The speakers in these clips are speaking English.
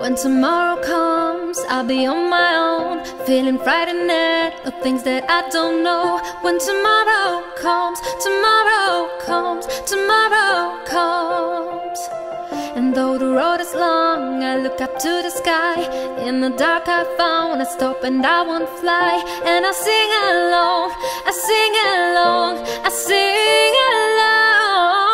When tomorrow comes, I'll be on my own, feeling frightened at the things that I don't know. When tomorrow comes, tomorrow comes, tomorrow comes. And though the road is long, I look up to the sky. In the dark, I found a stop and I won't fly. And I sing along, I sing along, I sing along.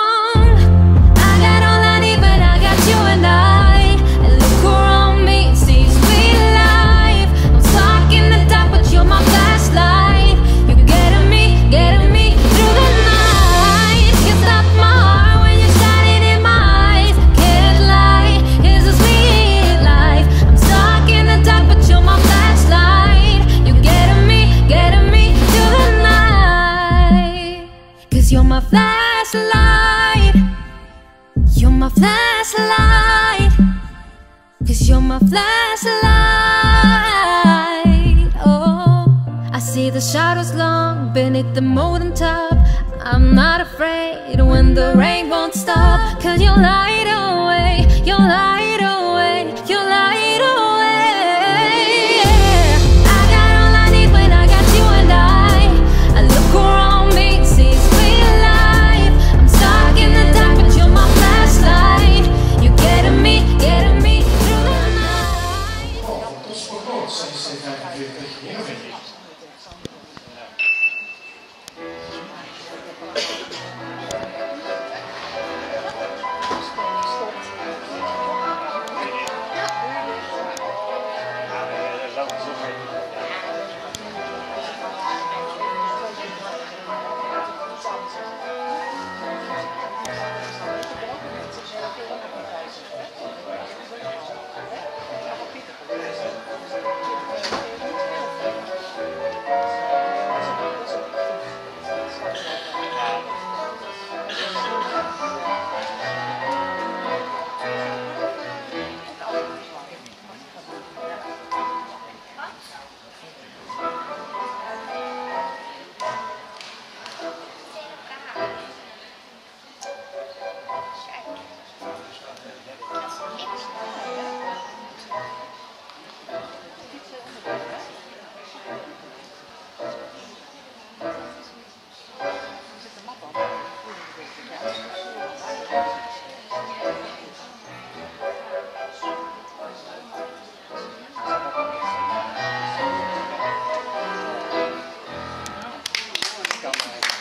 My flashlight. Oh, I see the shadows long beneath the molten top. I'm not afraid when the rain won't stop. Cause you light away, you light 45 jaar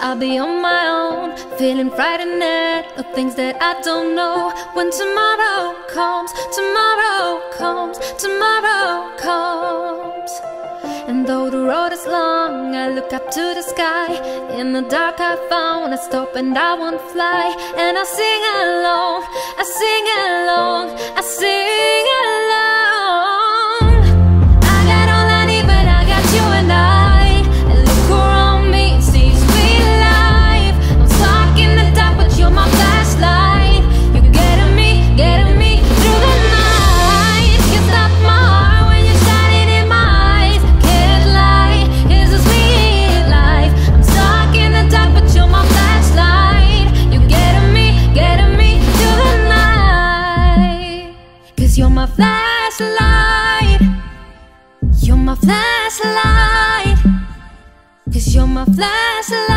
I'll be on my own, feeling frightened at the things that I don't know. When tomorrow comes, tomorrow comes, tomorrow comes. And though the road is long, I look up to the sky. In the dark, I found a stop and I won't fly. And I sing along, I sing along, I sing along. My flashlight. Cause you're my flashlight.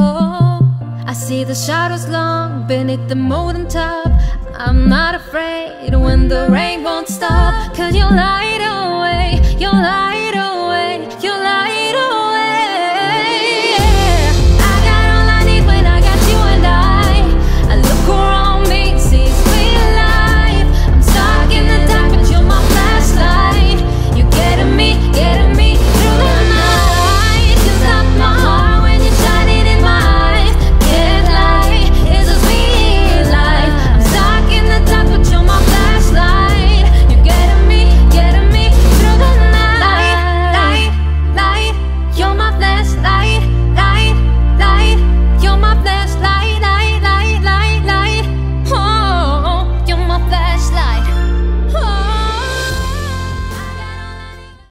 Oh, I see the shadows long beneath the molten top. I'm not afraid when the rain won't stop. Cause you light away.